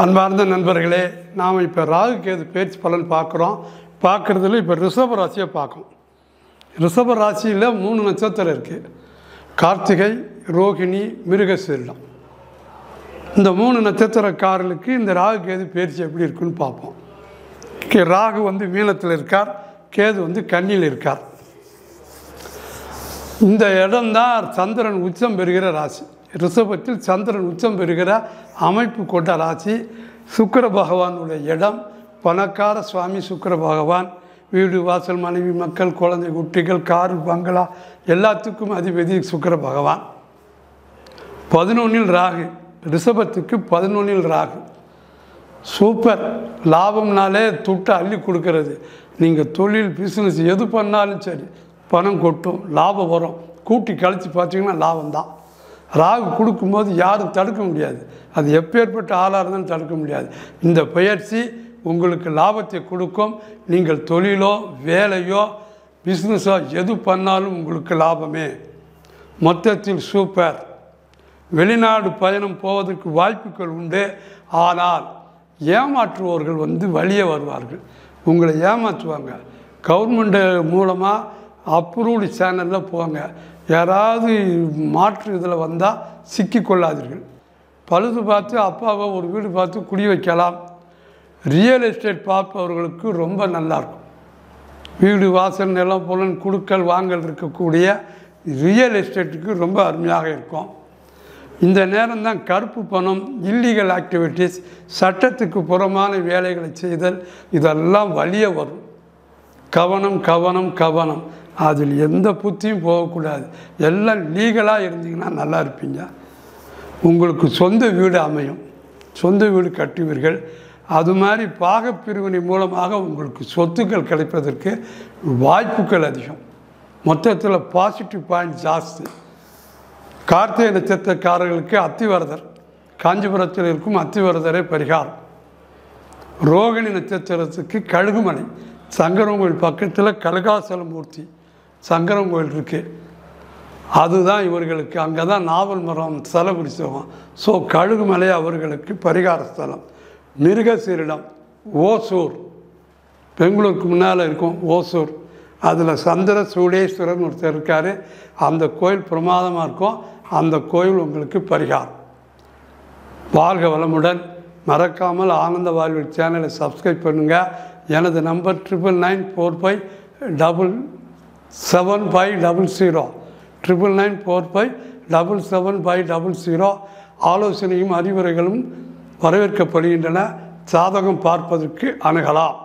அன்பார்ந்த நண்பர்களே நாம் இப்போ ராகு கேது பேச்சு பலன் பார்க்குறோம். பார்க்குறதுல இப்போ ரிஷப ராசியை பார்க்கும் ரிஷப ராசியில் மூணு நட்சத்திரம் இருக்குது கார்த்திகை ரோகிணி மிருகசீரிடம். இந்த மூணு நட்சத்திரக்காரர்களுக்கு இந்த ராகு கேது பேச்சு எப்படி இருக்குன்னு பார்ப்போம். கே- ராகு வந்து மீனத்தில் இருக்கார் கேது வந்து கன்னியில் இருக்கார். இந்த இடம்தான் சந்திரன் உச்சம் பெறுகிற ராசி. ரிஷபத்தில் சந்திரன் உச்சம் பெறுகிற அமைப்பு கொண்ட ராசி சுக்கிர பகவானுடைய இடம். பணக்கார சுவாமி சுக்கிர பகவான். வீடு வாசல் மனைவி மக்கள் குழந்தை குட்டிகள் கார் பங்களா எல்லாத்துக்கும் அதிபதி சுக்கர பகவான். பதினொன்றில் ராகு. ரிஷபத்துக்கு பதினொன்றில் ராகு. சூப்பர். லாபம்னாலே துட்டை அள்ளி கொடுக்கறது. நீங்கள் தொழில் பிஸ்னஸ் எது பண்ணாலும் சரி பணம் கொட்டும் லாபம் வரும். கூட்டி கழித்து பார்த்தீங்கன்னா லாபம் தான் ராகு கொடுக்கும்போது யாரும் தடுக்க முடியாது. அது எப்பேற்பட்ட ஆளாக இருந்தாலும் தடுக்க முடியாது. இந்த பயிற்சி உங்களுக்கு லாபத்தை கொடுக்கும். நீங்கள் தொழிலோ வேலையோ பிஸ்னஸோ எது பண்ணாலும் உங்களுக்கு லாபமே. மொத்தத்தில் சூப்பர் வெளிநாடு பயணம் போவதற்கு வாய்ப்புகள் உண்டு. ஆனால் ஏமாற்றுவோர்கள் வந்து வழியே வருவார்கள். உங்களை ஏமாற்றுவாங்க. கவர்மெண்ட்டு மூலமாக அப்ரூவ்டு சேனலில் போங்க. யாராவது மாற்று இதில் வந்தால் சிக்கிக்கொள்ளாதீர்கள் பழுது பார்த்து அப்பாவை ஒரு வீடு பார்த்து குடி வைக்கலாம். ரியல் எஸ்டேட் பார்ப்பவர்களுக்கு ரொம்ப நல்லாயிருக்கும் வீடு வாசல் நிலம் புலன் குடுக்கல் வாங்கல் இருக்கக்கூடிய ரியல் எஸ்டேட்டுக்கு ரொம்ப அருமையாக இருக்கும். இந்த நேரம் தான் கருப்பு பணம் இல்லீகல் ஆக்டிவிட்டீஸ் சட்டத்துக்கு புறமான வேலைகளை செய்தல் இதெல்லாம் வழியே வரும். கவனம் கவனம் கவனம். அதில் எந்த புத்தியும் போகக்கூடாது. எல்லாம் லீகலாக இருந்தீங்கன்னா நல்லா இருப்பீங்க. உங்களுக்கு சொந்த வீடு அமையும். சொந்த வீடு கட்டுவீர்கள். அது மாதிரி பாகப்பிரிவினை மூலமாக உங்களுக்கு சொத்துக்கள் கிடைப்பதற்கு வாய்ப்புகள் அதிகம். மொத்தத்தில் பாசிட்டிவ் பாயிண்ட் ஜாஸ்தி. கார்த்திகை நட்சத்திரக்காரர்களுக்கு அத்திவரதர். காஞ்சிபுரத்தில் இருக்கும் அத்திவரதரே பரிகாரம். ரோகிணி நட்சத்திரத்துக்கு கழுகுமலை. சங்கரன் கோயில் பக்கத்தில் கலகாசலமூர்த்தி சங்கரன் கோயில் இருக்குது அதுதான் இவர்களுக்கு அங்கே தான் நாவல் மரம் சிலை பிடிச்சவன் ஸோ கழுகுமலை அவர்களுக்கு பரிகார ஸ்தலம். மிருகசீரிடம் ஓசூர். பெங்களூருக்கு முன்னால் இருக்கும் ஓசூர். அதில் சந்திர சூடேஸ்வரன் ஒருத்தர் இருக்கார். அந்த கோயில் பிரமாதமாக இருக்கும். அந்த கோயில் உங்களுக்கு பரிகாரம். வாழ்க வளமுடன். மறக்காமல் ஆனந்த வாழ்வில் சேனலை சப்ஸ்கிரைப் பண்ணுங்கள் எனது number triple nine four five double seven five double zero triple nine four five double seven five double zero ஆலோசனையும் அறிவுரைகளும் வரவேற்கப்படுகின்றன. சாதகம் பார்ப்பதற்கு அணுகலாம்.